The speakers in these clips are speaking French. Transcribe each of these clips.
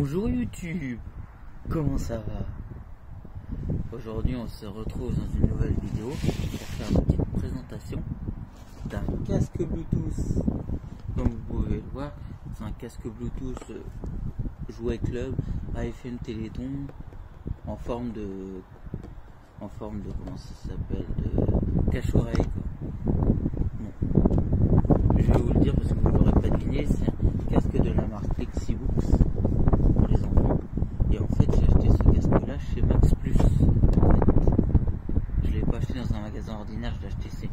Bonjour YouTube, comment ça va? Aujourd'hui on se retrouve dans une nouvelle vidéo pour faire une petite présentation d'un casque Bluetooth. Comme vous pouvez le voir, c'est un casque Bluetooth euh, jouet club AFM Téléthon en forme de en forme de comment ça s'appelle de cache-oreille Je vais vous le dire parce que vous l'aurez pas deviné, c'est un casque de la marque Lexibooks pour les enfants. Et en fait j'ai acheté ce casque là chez Max Plus. Je l'ai pas acheté dans un ordinaire, je l'ai acheté chez,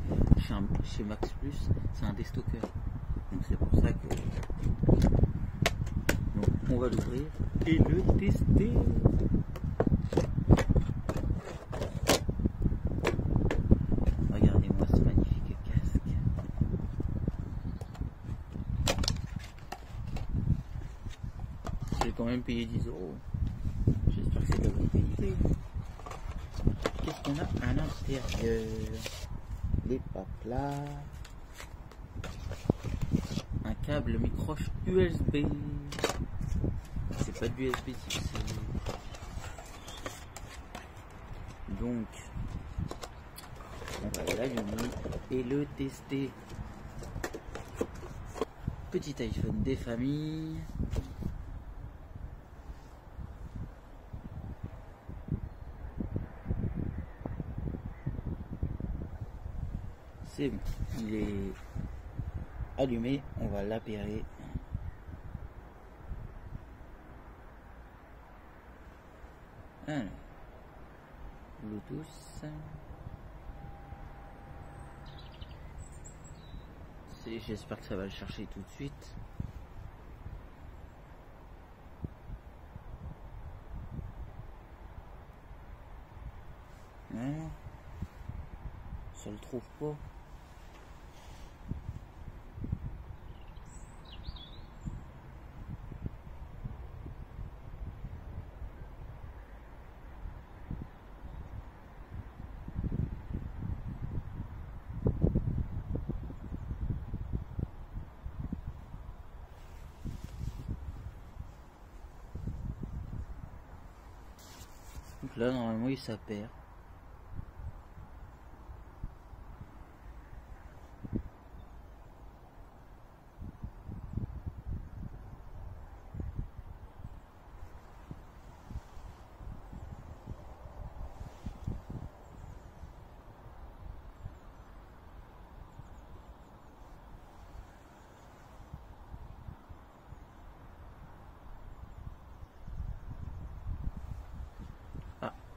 chez Max Plus, c'est un déstocker. Donc c'est pour ça que donc on va l'ouvrir et le tester. Regardez-moi ce magnifique casque. J'ai quand même payé 10 euros. J'espère que c'est de bonne qualité. Qu'est-ce qu'on a? À l'intérieur Des paplats. Un câble microche USB. C'est pas de USB, c'est donc on va l'allumer et le tester. Petit iPhone des familles. C'est bon, il est allumé, on va l'appairer. Alors, Bluetooth. J'espère que ça va le chercher tout de suite. Non, ça le trouve pas. Là, normalement, il s'appelle.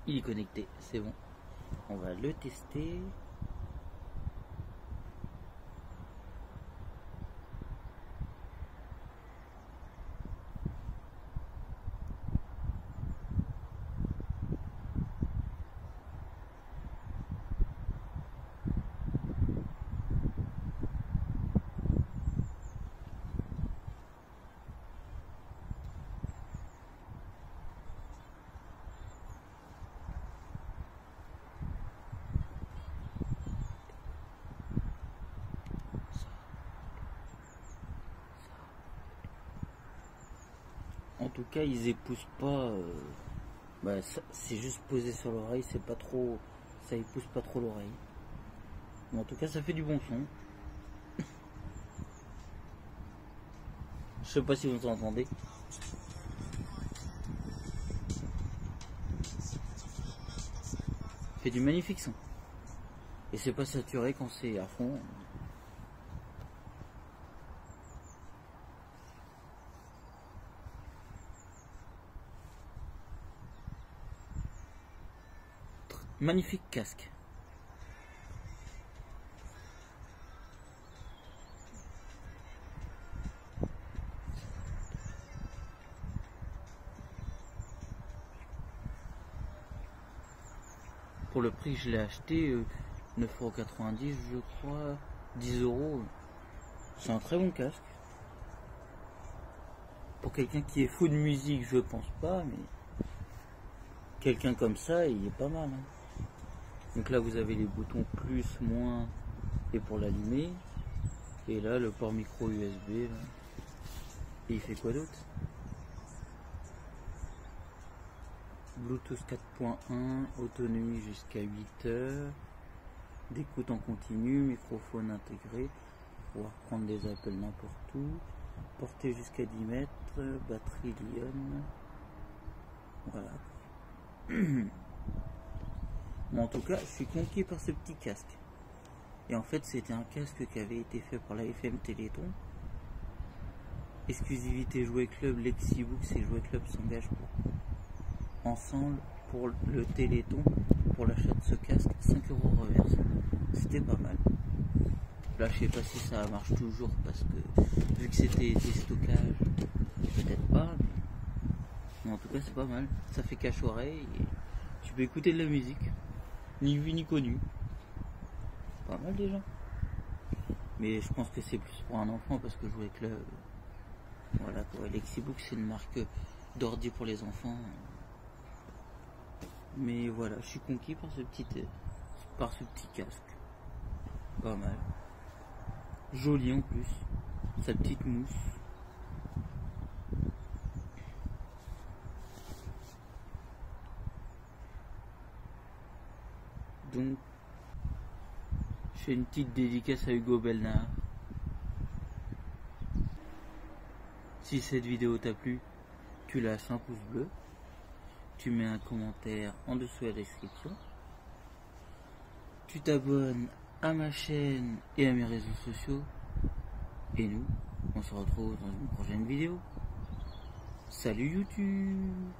Il est connecté, c'est bon. On va le tester. En tout cas, ils épousent pas. Euh, bah, c'est juste posé sur l'oreille, c'est pas trop. Ça épouse pas trop l'oreille. Mais en tout cas, ça fait du bon son. Je sais pas si vous entendez. Fait du magnifique son. Et c'est pas saturé quand c'est à fond. Magnifique casque. Pour le prix, je l'ai acheté 9,90€ je crois, 10 euros. C'est un très bon casque. Pour quelqu'un qui est fou de musique, je pense pas, mais quelqu'un comme ça, il est pas mal. Hein. Donc là vous avez les boutons plus, moins et pour l'allumer. Et là le port micro USB. Et il fait quoi d'autre? Bluetooth 4.1, autonomie jusqu'à 8 heures, d'écoute en continu, microphone intégré, pouvoir prendre des appels n'importe où, portée jusqu'à 10 mètres, batterie Lyon. Voilà. Mais en tout cas, je suis conquis par ce petit casque. Et en fait, c'était un casque qui avait été fait par la FM Téléthon. Exclusivité Jouet Club, Lexibooks et Jouet Club s'engagent ensemble pour le Téléthon, pour l'achat de ce casque, 5 euros reverse. C'était pas mal. Là, je sais pas si ça marche toujours parce que vu que c'était des stockages, peut-être pas. Mais, en tout cas, c'est pas mal. Ça fait cache-oreille et tu peux écouter de la musique, ni vu ni connu. Pas mal déjà. Mais je pense que c'est plus pour un enfant parce que jouer club. Voilà quoi. Lexibook c'est une marque d'ordi pour les enfants. Mais voilà, je suis conquis par ce petit par ce petit casque. Pas mal. Joli en plus. Sa petite mousse. Donc, je fais une petite dédicace à Hugo Belnard. Si cette vidéo t'a plu, tu lâches un pouce bleu, tu mets un commentaire en dessous de la description, tu t'abonnes à ma chaîne et à mes réseaux sociaux, et nous, on se retrouve dans une prochaine vidéo. Salut YouTube